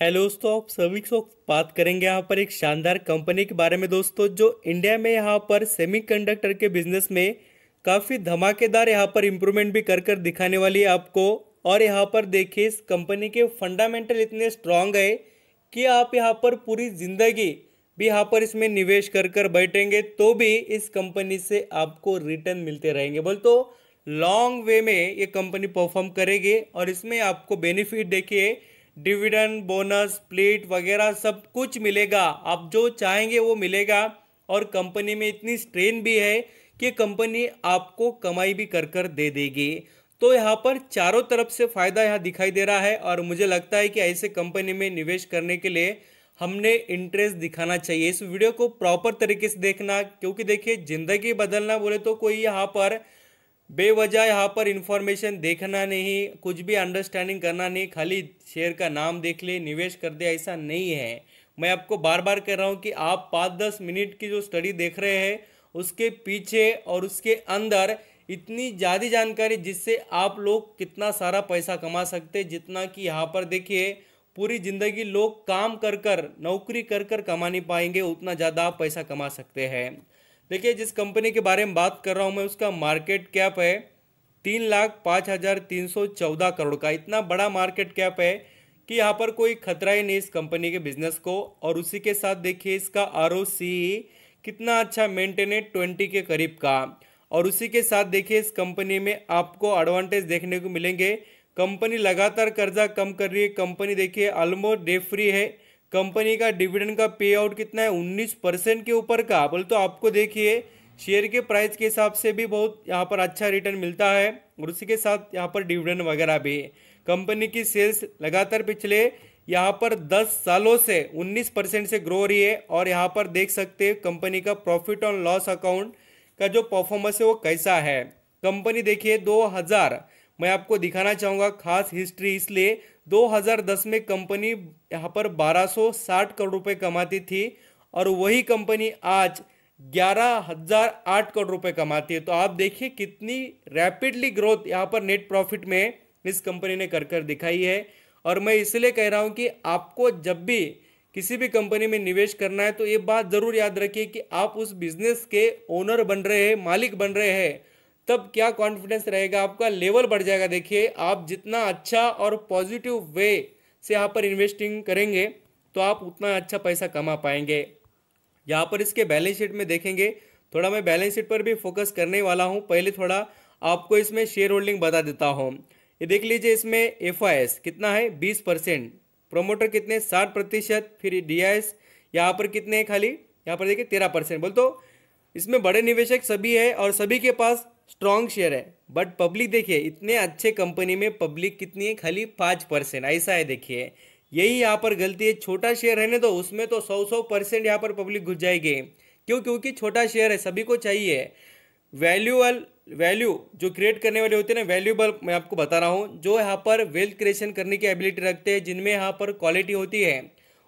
Hello दोस्तों, आप सभी को बात करेंगे यहाँ पर एक शानदार कंपनी के बारे में दोस्तों, जो इंडिया में यहाँ पर सेमीकंडक्टर के बिज़नेस में काफ़ी धमाकेदार यहाँ पर इम्प्रूवमेंट भी कर कर दिखाने वाली है आपको। और यहाँ पर देखिए, इस कंपनी के फंडामेंटल इतने स्ट्रांग है कि आप यहाँ पर पूरी ज़िंदगी भी यहाँ पर इसमें निवेश कर कर बैठेंगे तो भी इस कंपनी से आपको रिटर्न मिलते रहेंगे। बोल तो लॉन्ग वे में ये कंपनी परफॉर्म करेगी और इसमें आपको बेनिफिट देखिए डिविडेंड, बोनस, प्लेट वगैरह सब कुछ मिलेगा। आप जो चाहेंगे वो मिलेगा। और कंपनी में इतनी स्ट्रेन भी है कि कंपनी आपको कमाई भी कर कर दे देगी। तो यहाँ पर चारों तरफ़ से फ़ायदा यहाँ दिखाई दे रहा है और मुझे लगता है कि ऐसे कंपनी में निवेश करने के लिए हमने इंटरेस्ट दिखाना चाहिए। इस वीडियो को प्रॉपर तरीके से देखना, क्योंकि देखिए, ज़िंदगी बदलना बोले तो कोई यहाँ पर बेवजह यहाँ पर इंफॉर्मेशन देखना नहीं, कुछ भी अंडरस्टैंडिंग करना नहीं, खाली शेयर का नाम देख ले, निवेश कर दे, ऐसा नहीं है। मैं आपको बार बार कह रहा हूँ कि आप पाँच दस मिनट की जो स्टडी देख रहे हैं, उसके पीछे और उसके अंदर इतनी ज़्यादा जानकारी जिससे आप लोग कितना सारा पैसा कमा सकते, जितना कि यहाँ पर देखिए, पूरी ज़िंदगी लोग काम कर कर नौकरी कर कर कमा नहीं पाएँगे, उतना ज़्यादा आप पैसा कमा सकते हैं। देखिए, जिस कंपनी के बारे में बात कर रहा हूँ मैं, उसका मार्केट कैप है तीन लाख पाँच हज़ार तीन सौ चौदह करोड़ का। इतना बड़ा मार्केट कैप है कि यहाँ पर कोई खतरा ही नहीं इस कंपनी के बिज़नेस को। और उसी के साथ देखिए, इसका आरओसी कितना अच्छा मेंटेन है ट्वेंटी के करीब का। और उसी के साथ देखिए, इस कंपनी में आपको एडवांटेज देखने को मिलेंगे। कंपनी लगातार कर्जा कम कर रही है। कंपनी देखिए ऑलमोस्ट डे फ्री है। कंपनी का डिविडेंड का पे आउट कितना है? उन्नीस परसेंट के ऊपर का। बोले तो आपको देखिए शेयर के प्राइस के हिसाब से भी बहुत यहाँ पर अच्छा रिटर्न मिलता है और उसी के साथ यहाँ पर डिविडेंड वगैरह भी। कंपनी की सेल्स लगातार पिछले यहाँ पर 10 सालों से 19 परसेंट से ग्रो रही है और यहाँ पर देख सकते हैं कंपनी का प्रॉफिट और लॉस अकाउंट का जो परफॉर्मेंस है वो कैसा है। कंपनी देखिए 2000 मैं आपको दिखाना चाहूँगा खास हिस्ट्री इसलिए 2010 में कंपनी यहाँ पर 1260 करोड़ रुपए कमाती थी और वही कंपनी आज ग्यारह हज़ार आठ करोड़ रुपए कमाती है। तो आप देखिए कितनी रैपिडली ग्रोथ यहाँ पर नेट प्रॉफिट में इस कंपनी ने कर कर दिखाई है। और मैं इसलिए कह रहा हूँ कि आपको जब भी किसी भी कंपनी में निवेश करना है तो ये बात ज़रूर याद रखिए कि आप उस बिज़नेस के ओनर बन रहे हैं, मालिक बन रहे हैं। तब क्या कॉन्फिडेंस रहेगा? आपका लेवल बढ़ जाएगा। देखिए, आप जितना अच्छा और पॉजिटिव वे से यहाँ पर इन्वेस्टिंग करेंगे तो आप उतना अच्छा पैसा कमा पाएँगे। यहाँ पर इसके बैलेंस शीट में देखेंगे, थोड़ा मैं बैलेंस शीट पर भी फोकस करने वाला हूँ। पहले थोड़ा आपको इसमें शेयर होल्डिंग बता देता हूँ। ये देख लीजिए इसमें एफआईएस कितना है? बीस परसेंट। प्रोमोटर कितने? साठ प्रतिशत। फिर डी आई एस यहाँ पर कितने हैं खाली? यहाँ पर देखिए तेरह परसेंट। बोल तो इसमें बड़े निवेशक सभी है और सभी के पास स्ट्रॉन्ग शेयर है. बट पब्लिक देखिए, इतने अच्छे कंपनी में पब्लिक कितनी है? खाली पाँच परसेंट ऐसा है देखिए. यही यहाँ पर गलती है. छोटा शेयर है ना तो उसमें तो सौ सौ परसेंट यहाँ पर पब्लिक घुस जाएगी. क्यों? क्योंकि छोटा शेयर है. सभी को चाहिए. वैल्यूअल वैल्यू जो क्रिएट करने वाले होते हैं ना वैल्यूबल मैं आपको बता रहा हूँ. जो यहाँ पर वेल्थ क्रिएशन करने की एबिलिटी रखते हैं, जिनमें यहाँ पर क्वालिटी होती है,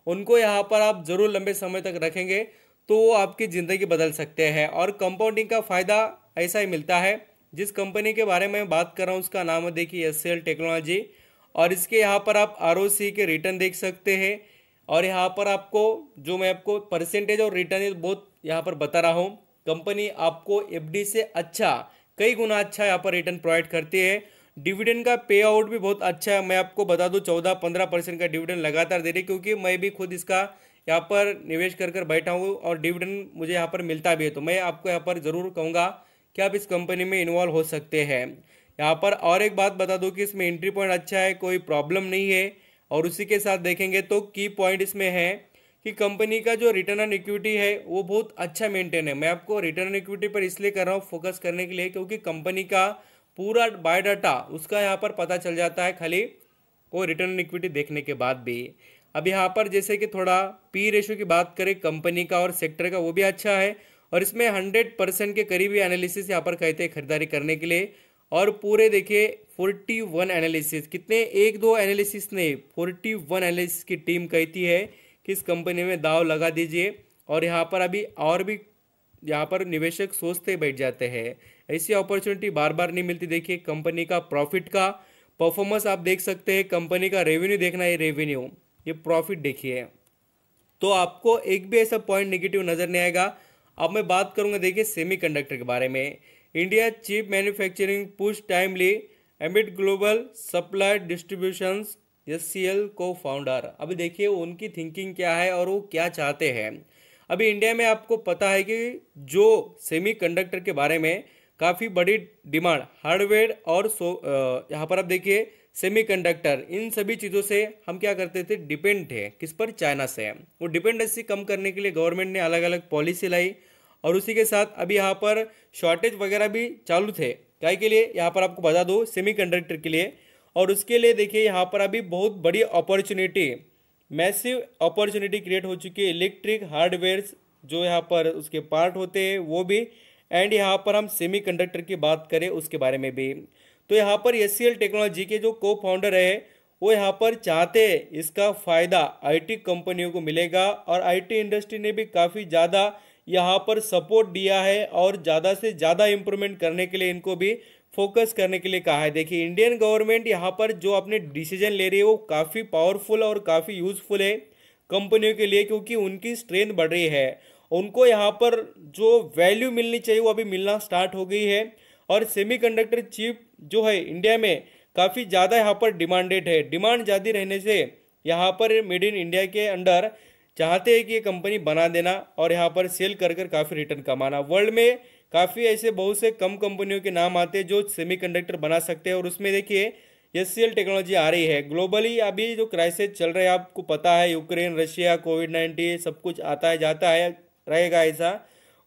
उनको यहाँ पर आप ज़रूर लंबे समय तक रखेंगे तो वो आपकी ज़िंदगी बदल सकते हैं. और कंपाउंडिंग का फ़ायदा ऐसा ही मिलता है। जिस कंपनी के बारे में बात कर रहा हूँ, उसका नाम है, देखिए एस टेक्नोलॉजी और इसके यहाँ पर आप आरओसी के रिटर्न देख सकते हैं। और यहाँ पर आपको, जो मैं आपको परसेंटेज और रिटर्न बहुत यहाँ पर बता रहा हूँ, कंपनी आपको एफडी से अच्छा कई गुना अच्छा यहाँ पर रिटर्न प्रोवाइड करती है। डिविडेंड का पे आउट भी बहुत अच्छा है। मैं आपको बता दूँ, चौदह पंद्रह परसेंट का डिविडेंड लगातार दे रही क्योंकि मैं भी खुद इसका यहाँ पर निवेश कर कर बैठा हूँ और डिविडेंड मुझे यहाँ पर मिलता भी है। तो मैं आपको यहाँ पर ज़रूर कहूँगा कि आप इस कंपनी में इन्वॉल्व हो सकते हैं। यहाँ पर और एक बात बता दूँ कि इसमें एंट्री पॉइंट अच्छा है, कोई प्रॉब्लम नहीं है। और उसी के साथ देखेंगे तो की पॉइंट इसमें है कि कंपनी का जो रिटर्न ऑन इक्विटी है, वो बहुत अच्छा मेंटेन है। मैं आपको रिटर्न ऑन इक्विटी पर इसलिए कर रहा हूँ फोकस करने के लिए क्योंकि कंपनी का पूरा बायोडाटा उसका यहाँ पर पता चल जाता है खाली वो रिटर्न ऑन इक्विटी देखने के बाद भी। अब यहाँ पर जैसे कि थोड़ा पी रेशो की बात करें कंपनी का और सेक्टर का, वो भी अच्छा है। और इसमें हंड्रेड परसेंट के करीब एनालिसिस यहाँ पर कहते हैं खरीदारी करने के लिए। और पूरे देखिए फोर्टी वन एनालिसिस कितने? एक दो एनालिसिस ने फोर्टी वन एनालिसिस की टीम कहती है कि इस कंपनी में दाव लगा दीजिए। और यहाँ पर अभी और भी यहाँ पर निवेशक सोचते बैठ जाते हैं। ऐसी अपॉर्चुनिटी बार बार नहीं मिलती। देखिए कंपनी का प्रॉफिट का परफॉर्मेंस आप देख सकते हैं। कंपनी का रेवेन्यू देखना है रेवेन्यू ये प्रॉफिट देखिए। तो आपको एक भी ऐसा पॉइंट नेगेटिव नज़र नहीं आएगा। अब मैं बात करूँगा, देखिए सेमीकंडक्टर के बारे में। India cheap manufacturing push timely emit global supply distributions SCL को फाउंडर अभी देखिए, उनकी थिंकिंग क्या है और वो क्या चाहते हैं। अभी इंडिया में आपको पता है कि जो सेमीकंडक्टर के बारे में काफ़ी बड़ी डिमांड हार्डवेयर और सो यहाँ पर आप देखिए सेमीकंडक्टर इन सभी चीज़ों से हम क्या करते थे? डिपेंड थे। किस पर? चाइना से। वो डिपेंडेंसी कम करने के लिए गवर्नमेंट ने अलग अलग पॉलिसी लाई। और उसी के साथ अभी यहाँ पर शॉर्टेज वगैरह भी चालू थे। क्या के लिए यहाँ पर आपको बता दो सेमीकंडक्टर के लिए। और उसके लिए देखिए यहाँ पर अभी बहुत बड़ी अपॉर्चुनिटी मैसिव अपॉर्चुनिटी क्रिएट हो चुकी है। इलेक्ट्रिक हार्डवेयर जो यहाँ पर उसके पार्ट होते हैं, वो भी। एंड यहाँ पर हम सेमीकंडक्टर की बात करें, उसके बारे में भी। तो यहाँ पर एस टेक्नोलॉजी के जो को फाउंडर है, वो यहाँ पर चाहते हैं इसका फ़ायदा आईटी कंपनियों को मिलेगा। और आईटी इंडस्ट्री ने भी काफ़ी ज़्यादा यहाँ पर सपोर्ट दिया है और ज़्यादा से ज़्यादा इम्प्रूवमेंट करने के लिए इनको भी फोकस करने के लिए कहा है। देखिए इंडियन गवर्नमेंट यहाँ पर जो अपने डिसीज़न ले रही है, वो काफ़ी पावरफुल और काफ़ी यूजफुल है कंपनियों के लिए क्योंकि उनकी स्ट्रेंथ बढ़ रही है। उनको यहाँ पर जो वैल्यू मिलनी चाहिए, वो अभी मिलना स्टार्ट हो गई है और सेमीकंडक्टर चिप जो है इंडिया में काफ़ी ज़्यादा यहाँ पर डिमांडेड है। डिमांड ज़्यादा रहने से यहाँ पर मेड इन इंडिया के अंडर चाहते हैं कि ये कंपनी बना देना और यहाँ पर सेल कर कर काफ़ी रिटर्न कमाना। वर्ल्ड में काफ़ी ऐसे बहुत से कम कंपनियों के नाम आते हैं जो सेमीकंडक्टर बना सकते हैं और उसमें देखिए एस टेक्नोलॉजी आ रही है। ग्लोबली अभी जो क्राइसिस चल रहा है, आपको पता है यूक्रेन रशिया कोविड नाइन्टीन सब कुछ आता है, जाता है, रहेगा ऐसा।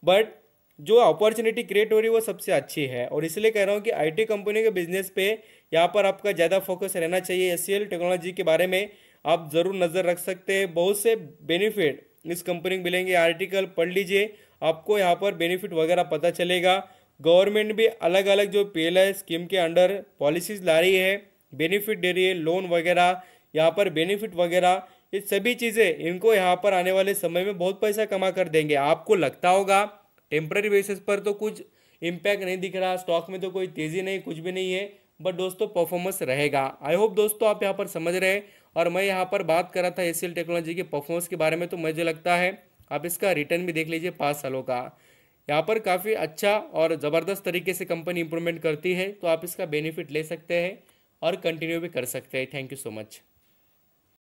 बट जो अपॉर्चुनिटी क्रिएट हो रही है, वो सबसे अच्छी है। और इसलिए कह रहा हूँ कि आईटी कंपनी के बिज़नेस पे यहाँ पर आपका ज़्यादा फोकस रहना चाहिए। एससीएल टेक्नोलॉजी के बारे में आप ज़रूर नज़र रख सकते हैं। बहुत से बेनिफिट इस कंपनी को मिलेंगे। आर्टिकल पढ़ लीजिए। आपको यहाँ पर बेनिफिट वगैरह पता चलेगा। गवर्नमेंट भी अलग अलग जो पीएलआई स्कीम के अंडर पॉलिसीज़ ला रही है। बेनिफिट दे रही है लोन वगैरह, यहाँ पर बेनिफिट वगैरह। ये सभी चीज़ें इनको यहाँ पर आने वाले समय में बहुत पैसा कमा कर देंगे। आपको लगता होगा टेम्प्रेरी बेसिस पर तो कुछ इम्पैक्ट नहीं दिख रहा। स्टॉक में तो कोई तेज़ी नहीं, कुछ भी नहीं है। बट दोस्तों परफॉर्मेंस रहेगा। आई होप दोस्तों आप यहाँ पर समझ रहे हैं। और मैं यहाँ पर बात कर रहा था एस टेक्नोलॉजी के परफॉर्मेंस के बारे में तो मुझे लगता है आप इसका रिटर्न भी देख लीजिए पाँच सालों का। यहाँ पर काफ़ी अच्छा और ज़बरदस्त तरीके से कंपनी इंप्रूवमेंट करती है तो आप इसका बेनिफिट ले सकते हैं और कंटिन्यू भी कर सकते हैं। Thank you so much